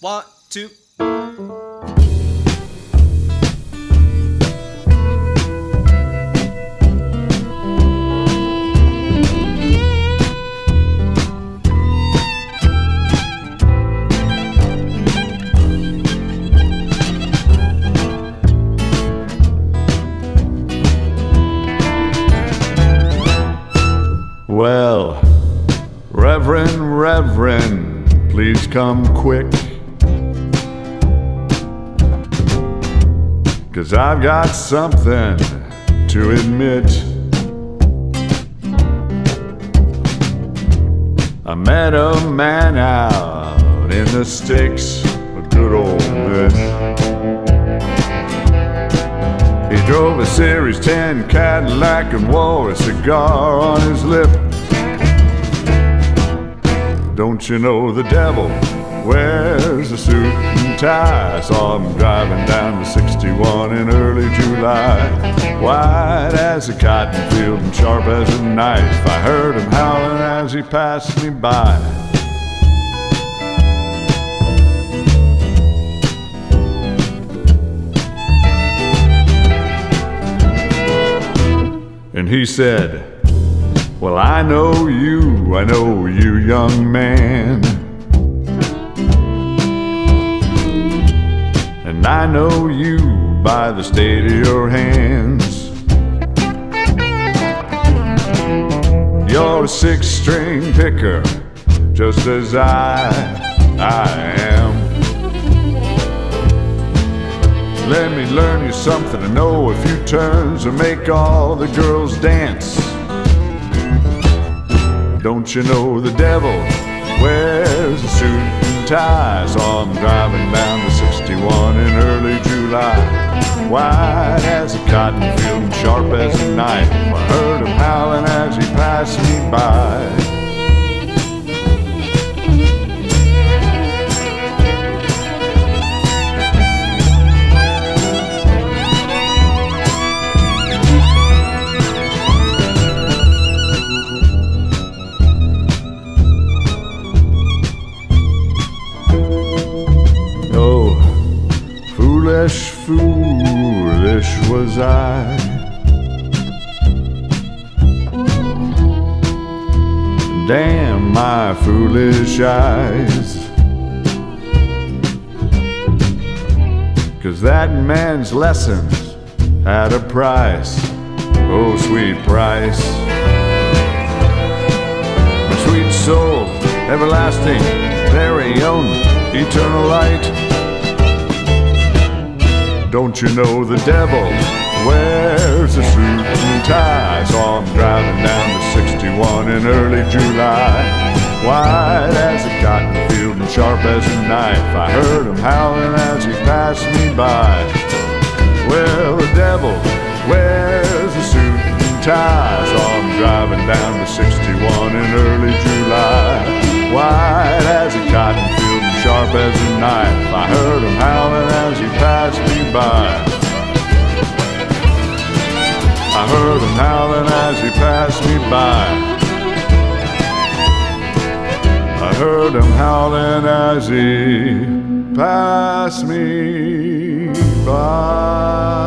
One, two. Well, Reverend, Reverend, please come quick. Cause I've got something to admit. I met a man out in the sticks, a good old bit. He drove a Series 10 Cadillac and wore a cigar on his lip. Don't you know the devil wears a suit and tie? I saw him driving down the 61 in early July. White as a cotton field and sharp as a knife. I heard him howling as he passed me by. And he said, Well, I know you, I know you, young man. And I know you by the state of your hands. You're a six string picker, just as I, I am. Let me learn you something to know a few turns to make all the girls dance. Don't you know the devil wears a suit and tie? Saw him driving down the 61 in early July. White as a cotton field and sharp as a knife. I heard him howling as he passed me by. Foolish, foolish was I. Damn my foolish eyes. Cause that man's lessons had a price. Oh, sweet price. My sweet soul, everlasting, very own, eternal light. Don't you know the devil wears a suit and tie? Saw him driving down the 61 in early July. White as a cotton field and sharp as a knife. I heard him howling as he passed me by. Well, the devil wears a suit and tie. Saw him driving down the 61 in early July. White sharp as a knife. I heard him howling as he passed me by. I heard him howling as he passed me by. I heard him howling as he passed me by.